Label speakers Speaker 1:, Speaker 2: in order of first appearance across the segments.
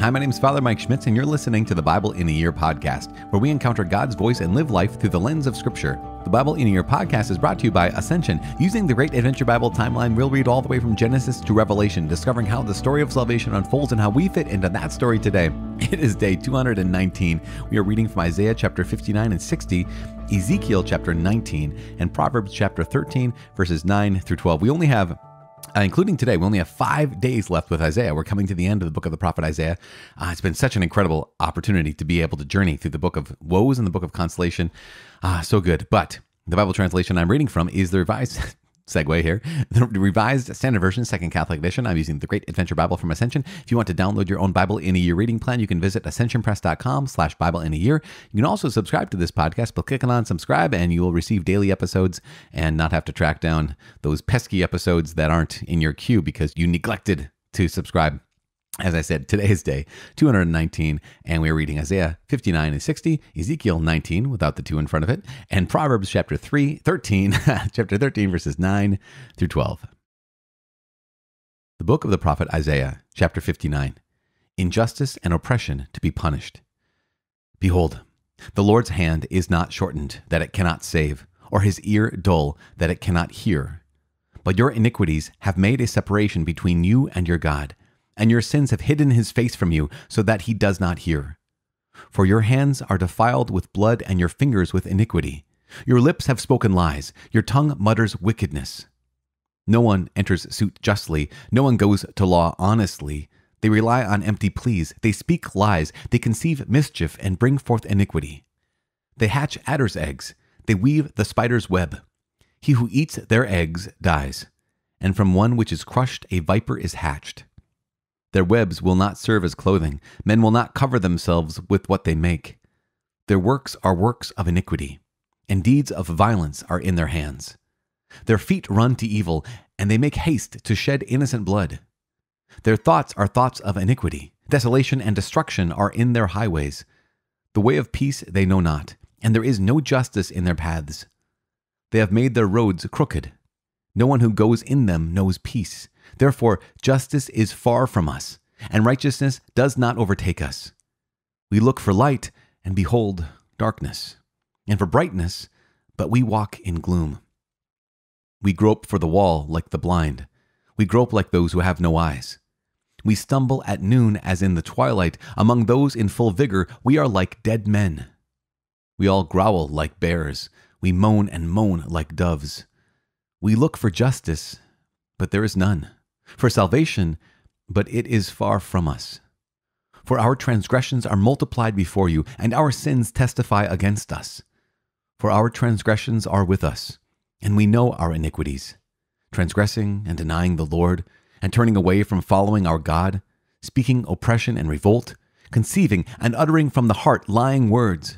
Speaker 1: Hi, my name is Father Mike Schmitz, and you're listening to the Bible in a Year podcast, where we encounter God's voice and live life through the lens of Scripture. The Bible in a Year podcast is brought to you by Ascension. Using the Great Adventure Bible timeline, we'll read all the way from Genesis to Revelation, discovering how the story of salvation unfolds and how we fit into that story today. It is day 219. We are reading from Isaiah chapter 59 and 60, Ezekiel chapter 19, and Proverbs chapter 13, verses 9 through 12. We only have uh, including today. We only have five days left with Isaiah. We're coming to the end of the book of the prophet Isaiah. Uh, it's been such an incredible opportunity to be able to journey through the book of woes and the book of consolation. Uh, so good. But the Bible translation I'm reading from is the Revised segue here. The Revised Standard Version, Second Catholic Edition. I'm using the Great Adventure Bible from Ascension. If you want to download your own Bible in a Year reading plan, you can visit ascensionpress.com slash Bible in a Year. You can also subscribe to this podcast by clicking on subscribe, and you will receive daily episodes and not have to track down those pesky episodes that aren't in your queue because you neglected to subscribe. As I said, today is day 219, and we are reading Isaiah 59 and 60, Ezekiel 19 without the two in front of it, and Proverbs chapter 3, 13, chapter 13, verses 9 through 12. The book of the prophet Isaiah, chapter 59 Injustice and oppression to be punished. Behold, the Lord's hand is not shortened that it cannot save, or his ear dull that it cannot hear. But your iniquities have made a separation between you and your God and your sins have hidden his face from you, so that he does not hear. For your hands are defiled with blood, and your fingers with iniquity. Your lips have spoken lies, your tongue mutters wickedness. No one enters suit justly, no one goes to law honestly. They rely on empty pleas, they speak lies, they conceive mischief and bring forth iniquity. They hatch adder's eggs, they weave the spider's web. He who eats their eggs dies, and from one which is crushed a viper is hatched. Their webs will not serve as clothing. Men will not cover themselves with what they make. Their works are works of iniquity, and deeds of violence are in their hands. Their feet run to evil, and they make haste to shed innocent blood. Their thoughts are thoughts of iniquity. Desolation and destruction are in their highways. The way of peace they know not, and there is no justice in their paths. They have made their roads crooked. No one who goes in them knows peace. Therefore, justice is far from us, and righteousness does not overtake us. We look for light, and behold, darkness, and for brightness, but we walk in gloom. We grope for the wall like the blind. We grope like those who have no eyes. We stumble at noon as in the twilight. Among those in full vigor, we are like dead men. We all growl like bears. We moan and moan like doves. We look for justice, but there is none for salvation, but it is far from us. For our transgressions are multiplied before you, and our sins testify against us. For our transgressions are with us, and we know our iniquities, transgressing and denying the Lord, and turning away from following our God, speaking oppression and revolt, conceiving and uttering from the heart lying words.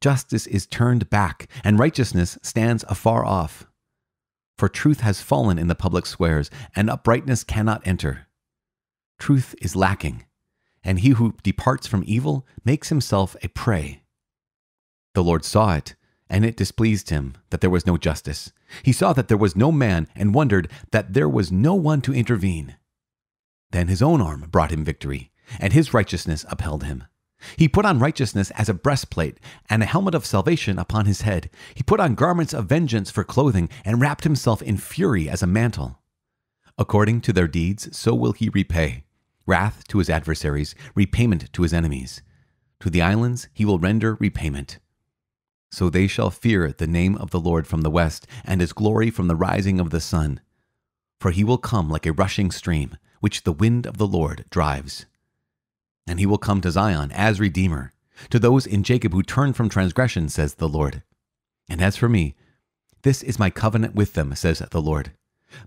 Speaker 1: Justice is turned back, and righteousness stands afar off. For truth has fallen in the public squares, and uprightness cannot enter. Truth is lacking, and he who departs from evil makes himself a prey. The Lord saw it, and it displeased him that there was no justice. He saw that there was no man, and wondered that there was no one to intervene. Then his own arm brought him victory, and his righteousness upheld him. He put on righteousness as a breastplate, and a helmet of salvation upon his head. He put on garments of vengeance for clothing, and wrapped himself in fury as a mantle. According to their deeds, so will he repay wrath to his adversaries, repayment to his enemies. To the islands he will render repayment. So they shall fear the name of the Lord from the west, and his glory from the rising of the sun. For he will come like a rushing stream, which the wind of the Lord drives and he will come to Zion as Redeemer, to those in Jacob who turn from transgression, says the Lord. And as for me, this is my covenant with them, says the Lord.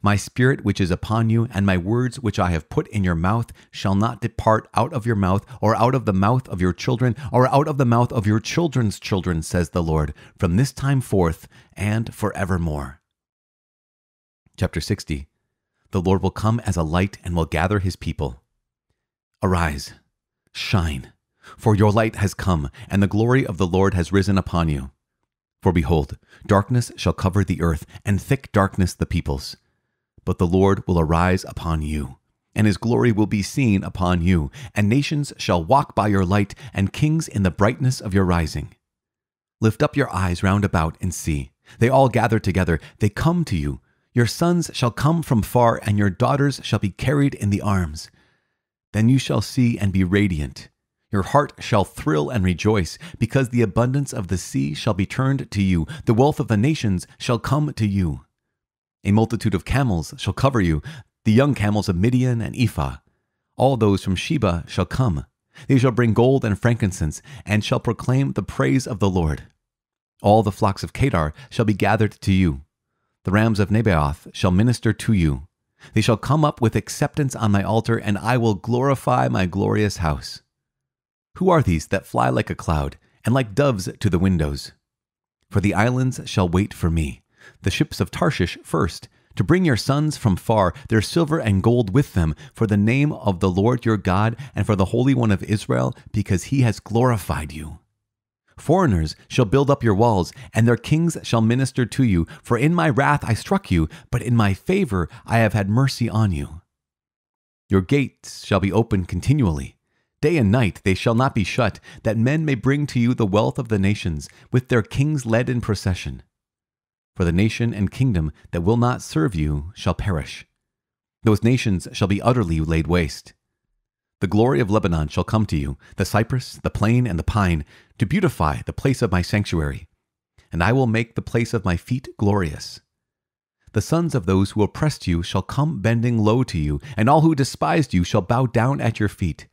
Speaker 1: My spirit which is upon you, and my words which I have put in your mouth, shall not depart out of your mouth, or out of the mouth of your children, or out of the mouth of your children's children, says the Lord, from this time forth and forevermore. Chapter 60 The Lord will come as a light and will gather his people. Arise Shine, for your light has come, and the glory of the Lord has risen upon you. For behold, darkness shall cover the earth, and thick darkness the peoples. But the Lord will arise upon you, and his glory will be seen upon you, and nations shall walk by your light, and kings in the brightness of your rising. Lift up your eyes round about and see. They all gather together, they come to you. Your sons shall come from far, and your daughters shall be carried in the arms. Then you shall see and be radiant. Your heart shall thrill and rejoice, because the abundance of the sea shall be turned to you, the wealth of the nations shall come to you. A multitude of camels shall cover you, the young camels of Midian and Ephah. All those from Sheba shall come. They shall bring gold and frankincense, and shall proclaim the praise of the Lord. All the flocks of Kedar shall be gathered to you. The rams of Nebaioth shall minister to you. They shall come up with acceptance on my altar, and I will glorify my glorious house. Who are these that fly like a cloud, and like doves to the windows? For the islands shall wait for me, the ships of Tarshish first, to bring your sons from far, their silver and gold with them, for the name of the Lord your God and for the Holy One of Israel, because he has glorified you. Foreigners shall build up your walls, and their kings shall minister to you. For in my wrath I struck you, but in my favor I have had mercy on you. Your gates shall be open continually. Day and night they shall not be shut, that men may bring to you the wealth of the nations, with their kings led in procession for the nation and kingdom that will not serve you shall perish. Those nations shall be utterly laid waste. The glory of Lebanon shall come to you, the cypress, the plane, and the pine, to beautify the place of my sanctuary. And I will make the place of my feet glorious. The sons of those who oppressed you shall come bending low to you, and all who despised you shall bow down at your feet.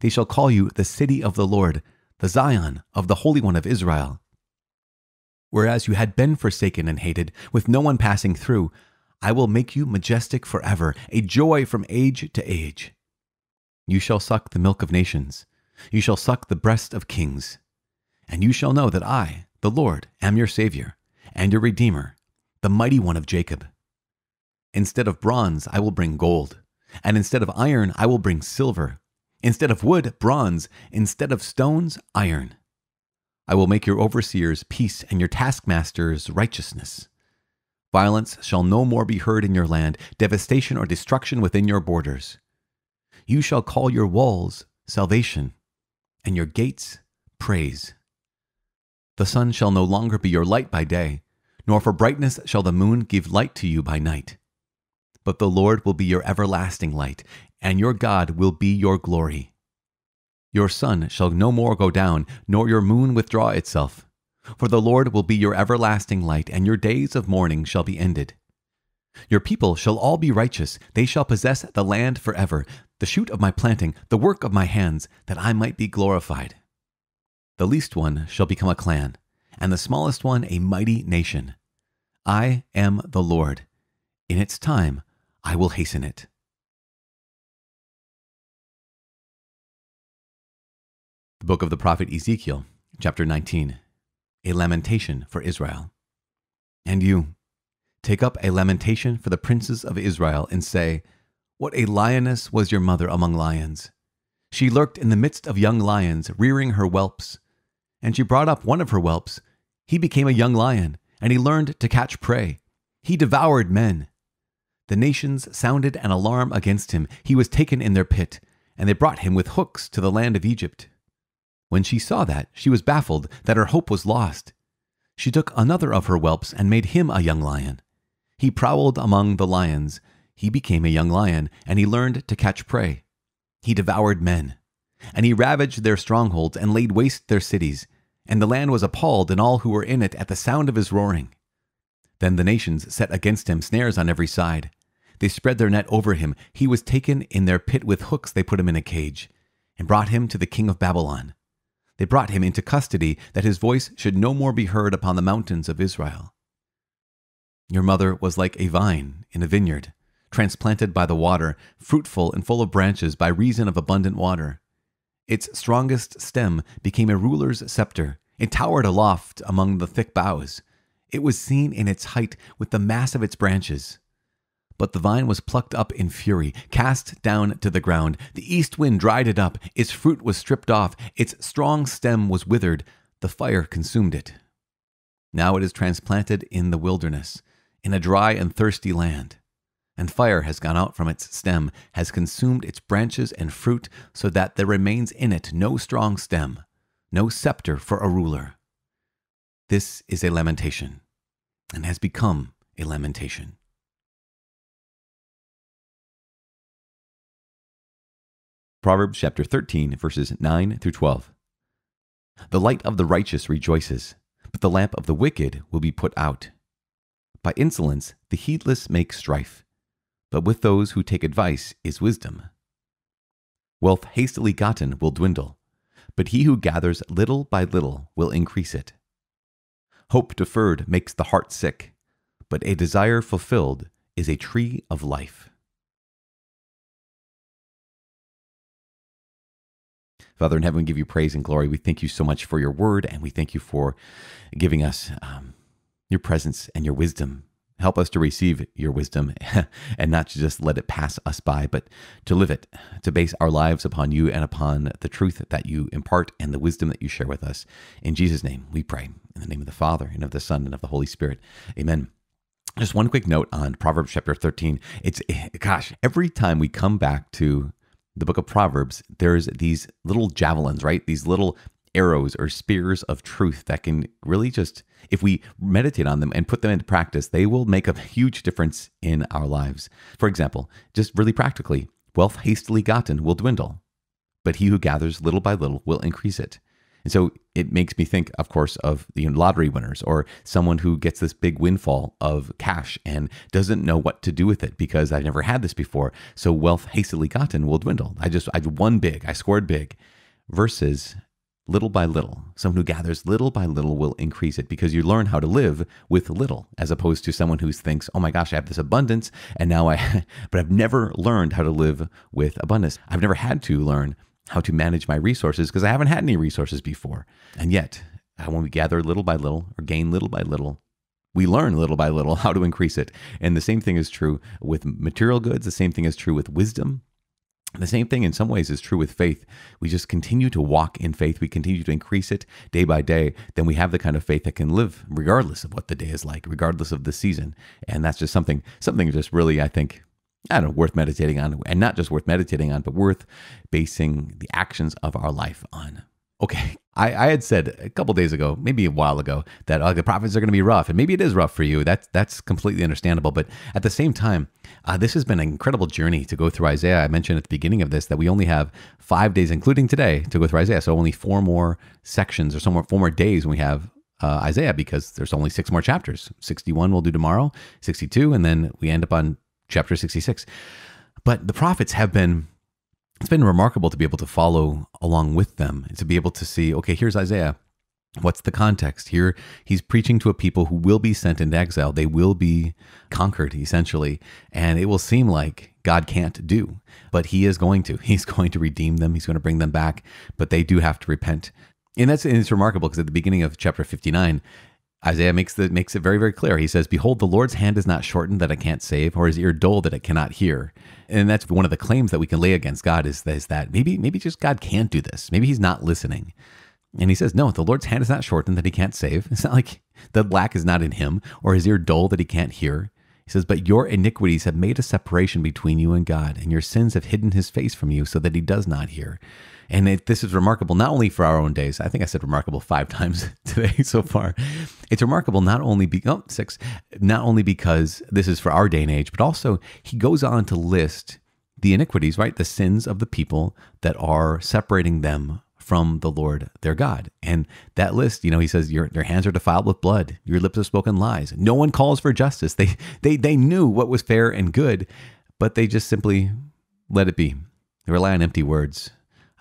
Speaker 1: They shall call you the city of the Lord, the Zion of the Holy One of Israel whereas you had been forsaken and hated, with no one passing through, I will make you majestic forever, a joy from age to age. You shall suck the milk of nations, you shall suck the breast of kings, and you shall know that I, the Lord, am your Savior, and your Redeemer, the mighty one of Jacob. Instead of bronze, I will bring gold, and instead of iron, I will bring silver, instead of wood, bronze, instead of stones, iron. I will make your overseers peace and your taskmasters righteousness. Violence shall no more be heard in your land, devastation or destruction within your borders. You shall call your walls salvation, and your gates praise. The sun shall no longer be your light by day, nor for brightness shall the moon give light to you by night. But the Lord will be your everlasting light, and your God will be your glory. Your sun shall no more go down, nor your moon withdraw itself. For the Lord will be your everlasting light, and your days of mourning shall be ended. Your people shall all be righteous, they shall possess the land forever, the shoot of my planting, the work of my hands, that I might be glorified. The least one shall become a clan, and the smallest one a mighty nation. I am the Lord. In its time I will hasten it. The book of the prophet Ezekiel, chapter 19, a lamentation for Israel. And you, take up a lamentation for the princes of Israel, and say, What a lioness was your mother among lions! She lurked in the midst of young lions, rearing her whelps. And she brought up one of her whelps. He became a young lion, and he learned to catch prey. He devoured men. The nations sounded an alarm against him. He was taken in their pit, and they brought him with hooks to the land of Egypt. When she saw that, she was baffled that her hope was lost. She took another of her whelps and made him a young lion. He prowled among the lions. He became a young lion, and he learned to catch prey. He devoured men. And he ravaged their strongholds and laid waste their cities. And the land was appalled, and all who were in it, at the sound of his roaring. Then the nations set against him snares on every side. They spread their net over him. He was taken in their pit with hooks, they put him in a cage, and brought him to the king of Babylon. They brought him into custody, that his voice should no more be heard upon the mountains of Israel. Your mother was like a vine in a vineyard, transplanted by the water, fruitful and full of branches by reason of abundant water. Its strongest stem became a ruler's scepter. It towered aloft among the thick boughs. It was seen in its height with the mass of its branches. But the vine was plucked up in fury, cast down to the ground. The east wind dried it up. Its fruit was stripped off. Its strong stem was withered. The fire consumed it. Now it is transplanted in the wilderness, in a dry and thirsty land. and fire has gone out from its stem, has consumed its branches and fruit, so that there remains in it no strong stem, no scepter for a ruler. This is a lamentation, and has become a lamentation. Proverbs chapter 13, verses 9 through 12. The light of the righteous rejoices, but the lamp of the wicked will be put out. By insolence, the heedless make strife, but with those who take advice is wisdom. Wealth hastily gotten will dwindle, but he who gathers little by little will increase it. Hope deferred makes the heart sick, but a desire fulfilled is a tree of life. Father in heaven, we give you praise and glory. We thank you so much for your word, and we thank you for giving us um, your presence and your wisdom. Help us to receive your wisdom and not to just let it pass us by, but to live it, to base our lives upon you and upon the truth that you impart and the wisdom that you share with us. In Jesus' name, we pray. In the name of the Father, and of the Son, and of the Holy Spirit. Amen. Just one quick note on Proverbs chapter 13. It's, gosh, every time we come back to the book of Proverbs, there's these little javelins, right? These little arrows or spears of truth that can really just, if we meditate on them and put them into practice, they will make a huge difference in our lives. For example, just really practically, wealth hastily gotten will dwindle, but he who gathers little by little will increase it. And so it makes me think, of course, of the lottery winners or someone who gets this big windfall of cash and doesn't know what to do with it because I've never had this before. So wealth hastily gotten will dwindle. I just—I've won big, I scored big versus little by little. Someone who gathers little by little will increase it because you learn how to live with little, as opposed to someone who thinks, oh my gosh, I have this abundance, and now I, but I've never learned how to live with abundance. I've never had to learn how to manage my resources because I haven't had any resources before. And yet, uh, when we gather little by little or gain little by little, we learn little by little how to increase it. And the same thing is true with material goods, the same thing is true with wisdom. The same thing in some ways is true with faith. We just continue to walk in faith. We continue to increase it day by day. Then we have the kind of faith that can live regardless of what the day is like, regardless of the season. And that's just something, something just really, I think, I don't know, worth meditating on, and not just worth meditating on, but worth basing the actions of our life on. Okay, I, I had said a couple days ago, maybe a while ago, that uh, the prophets are going to be rough, and maybe it is rough for you. That's that's completely understandable. But at the same time, uh, this has been an incredible journey to go through Isaiah. I mentioned at the beginning of this that we only have five days, including today, to go through Isaiah. So only four more sections or some more, four more days when we have uh, Isaiah because there's only six more chapters. 61 we'll do tomorrow, 62, and then we end up on chapter 66. But the prophets have been, it's been remarkable to be able to follow along with them, to be able to see, okay, here's Isaiah. What's the context? Here, he's preaching to a people who will be sent into exile. They will be conquered, essentially. And it will seem like God can't do, but he is going to. He's going to redeem them, he's going to bring them back, but they do have to repent. And that's and it's remarkable because at the beginning of chapter 59, Isaiah makes the makes it very very clear. He says, "Behold, the Lord's hand is not shortened that it can't save, or his ear dull that it cannot hear." And that's one of the claims that we can lay against God is, is that maybe maybe just God can't do this. Maybe He's not listening. And he says, No, the Lord's hand is not shortened that he can't save. It's not like the lack is not in him or his ear dull that he can't hear. He says, But your iniquities have made a separation between you and God, and your sins have hidden his face from you so that he does not hear. And it, this is remarkable not only for our own days. I think I said remarkable five times today so far. It's remarkable not only be, oh, six, not only because this is for our day and age, but also he goes on to list the iniquities, right? The sins of the people that are separating them from the Lord their God. And that list, you know, he says, your, your hands are defiled with blood, your lips have spoken lies. No one calls for justice. They, they, they knew what was fair and good, but they just simply let it be. They rely on empty words.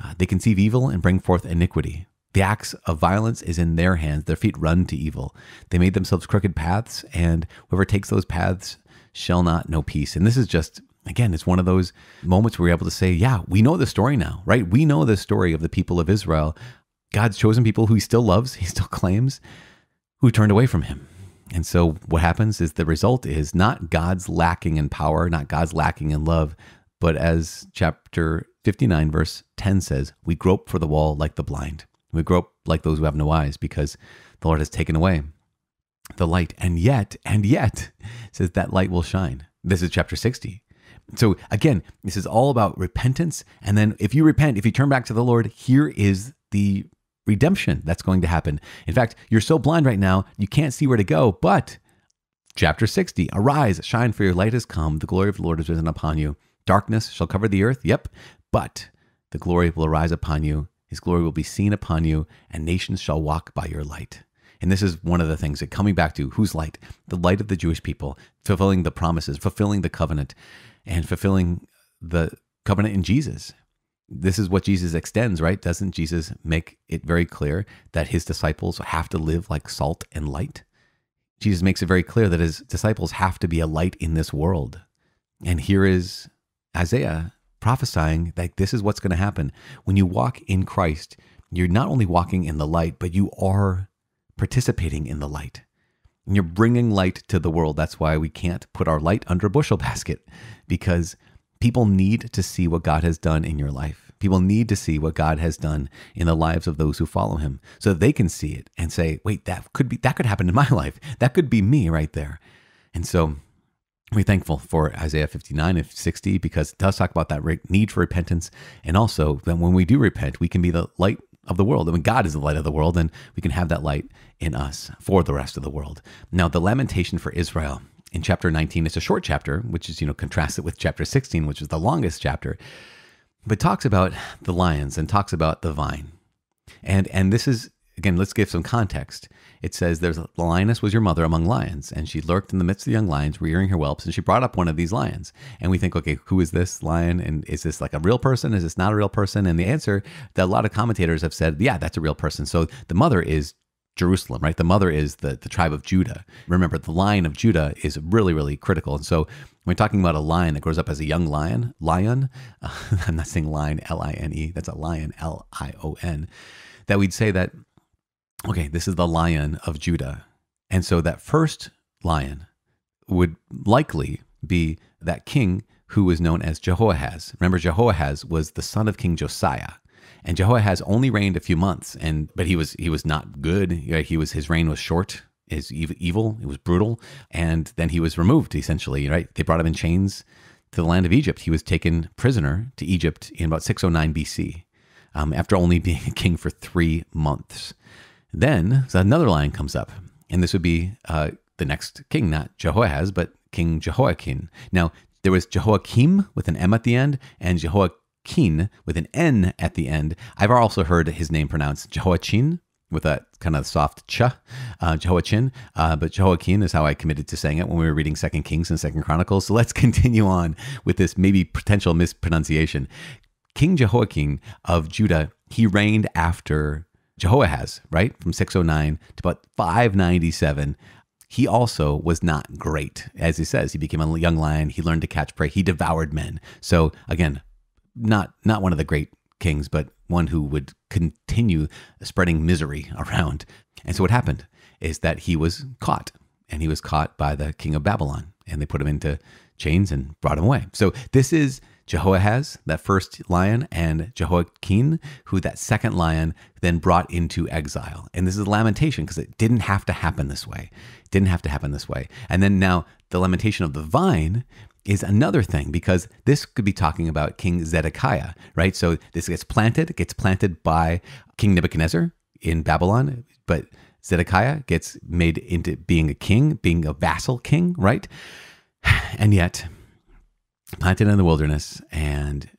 Speaker 1: Uh, they conceive evil and bring forth iniquity. The axe of violence is in their hands. Their feet run to evil. They made themselves crooked paths, and whoever takes those paths shall not know peace. And this is just, again, it's one of those moments where we're able to say, yeah, we know the story now, right? We know the story of the people of Israel. God's chosen people who he still loves, he still claims, who turned away from him. And so what happens is the result is not God's lacking in power, not God's lacking in love, but as chapter 59, verse 10 says, we grope for the wall like the blind. We grope like those who have no eyes because the Lord has taken away the light. And yet, and yet, says that light will shine. This is chapter 60. So again, this is all about repentance. And then if you repent, if you turn back to the Lord, here is the redemption that's going to happen. In fact, you're so blind right now, you can't see where to go. But chapter 60 Arise, shine, for your light has come. The glory of the Lord has risen upon you. Darkness shall cover the earth. Yep. But the glory will arise upon you. His glory will be seen upon you, and nations shall walk by your light. And this is one of the things that coming back to whose light? The light of the Jewish people, fulfilling the promises, fulfilling the covenant, and fulfilling the covenant in Jesus. This is what Jesus extends, right? Doesn't Jesus make it very clear that his disciples have to live like salt and light? Jesus makes it very clear that his disciples have to be a light in this world. And here is Isaiah prophesying that this is what's going to happen. When you walk in Christ, you're not only walking in the light, but you are participating in the light. And you're bringing light to the world. That's why we can't put our light under a bushel basket because people need to see what God has done in your life. People need to see what God has done in the lives of those who follow him so that they can see it and say, wait, that could be, that could happen in my life. That could be me right there. And so we're thankful for Isaiah 59 and 60 because it does talk about that need for repentance. And also that when we do repent, we can be the light of the world. I mean, God is the light of the world, and we can have that light in us for the rest of the world. Now, the lamentation for Israel in chapter 19, it's a short chapter, which is, you know, contrasted with chapter 16, which is the longest chapter, but talks about the lions and talks about the vine. And and this is again, let's give some context. It says there's a lioness was your mother among lions, and she lurked in the midst of the young lions, rearing her whelps, and she brought up one of these lions. And we think, okay, who is this lion? And is this like a real person? Is this not a real person? And the answer that a lot of commentators have said, yeah, that's a real person. So the mother is Jerusalem, right? The mother is the, the tribe of Judah. Remember, the line of Judah is really, really critical. And so when we're talking about a lion that grows up as a young lion, lion, uh, I'm not saying lion, L I N E, that's a lion, L I O N, that we'd say that okay, this is the lion of Judah. And so that first lion would likely be that king who was known as Jehoahaz. Remember, Jehoahaz was the son of King Josiah. And Jehoahaz only reigned a few months, and but he was he was not good. He was his reign was short, is evil, it was brutal, and then he was removed essentially. Right? They brought him in chains to the land of Egypt. He was taken prisoner to Egypt in about 609 BC, um, after only being a king for three months. Then another lion comes up, and this would be uh, the next king, not Jehoahaz, but King Jehoiakim. Now, there was Jehoiachin with an M at the end, and Jehoiakim with an N at the end. I've also heard his name pronounced Jehoiachin with a kind of soft ch, uh, Jehoiachin, uh, but Jehoiakim is how I committed to saying it when we were reading Second Kings and Second Chronicles. So let's continue on with this maybe potential mispronunciation. King Jehoiakim of Judah, he reigned after Jehoahaz, right? From 609 to about 597. He also was not great. As he says, he became a young lion. He learned to catch prey. He devoured men. So again, not not one of the great kings, but one who would continue spreading misery around. And so what happened is that he was caught, and he was caught by the king of Babylon, and they put him into chains and brought him away. So this is Jehoahaz, that first lion, and Jehoiakim, who that second lion then brought into exile. And this is a lamentation because it didn't have to happen this way. It didn't have to happen this way. And then now the lamentation of the vine is another thing because this could be talking about King Zedekiah, right? So this gets planted, it gets planted by King Nebuchadnezzar in Babylon, but Zedekiah gets made into being a king, being a vassal king, right? And yet planted in the wilderness and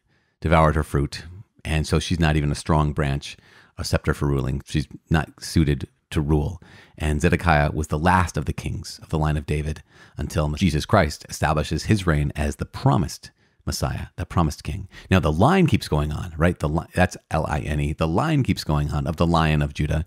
Speaker 1: devoured her fruit. And so she's not even a strong branch, a scepter for ruling. She's not suited to rule. And Zedekiah was the last of the kings of the line of David until Jesus Christ establishes his reign as the promised Messiah, the promised king. Now the line keeps going on, right? The that's L I N E. The line keeps going on of the lion of Judah.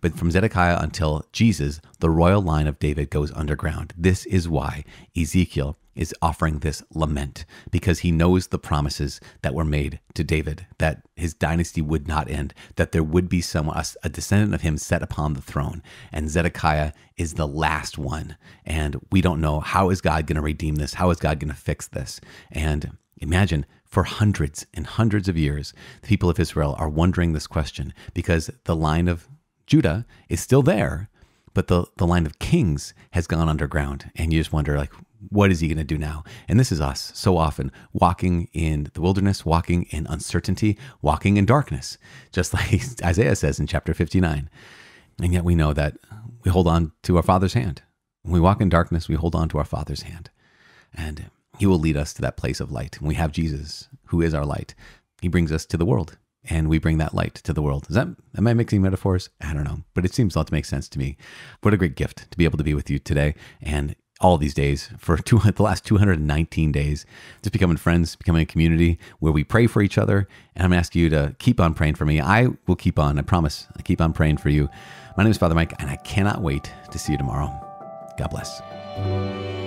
Speaker 1: But from Zedekiah until Jesus, the royal line of David goes underground. This is why Ezekiel is offering this lament because he knows the promises that were made to David that his dynasty would not end, that there would be someone, a descendant of him set upon the throne. And Zedekiah is the last one. And we don't know how is God going to redeem this? How is God going to fix this? And imagine for hundreds and hundreds of years, the people of Israel are wondering this question because the line of Judah is still there, but the, the line of kings has gone underground. And you just wonder, like, what is he going to do now? And this is us so often walking in the wilderness, walking in uncertainty, walking in darkness, just like Isaiah says in chapter 59. And yet we know that we hold on to our Father's hand. When we walk in darkness, we hold on to our Father's hand. And he will lead us to that place of light. And we have Jesus, who is our light. He brings us to the world and we bring that light to the world. Is that am I mixing metaphors? I don't know, but it seems not to make sense to me. What a great gift to be able to be with you today and all these days for two, the last 219 days, just becoming friends, becoming a community where we pray for each other. And I'm asking you to keep on praying for me. I will keep on. I promise. I keep on praying for you. My name is Father Mike, and I cannot wait to see you tomorrow. God bless.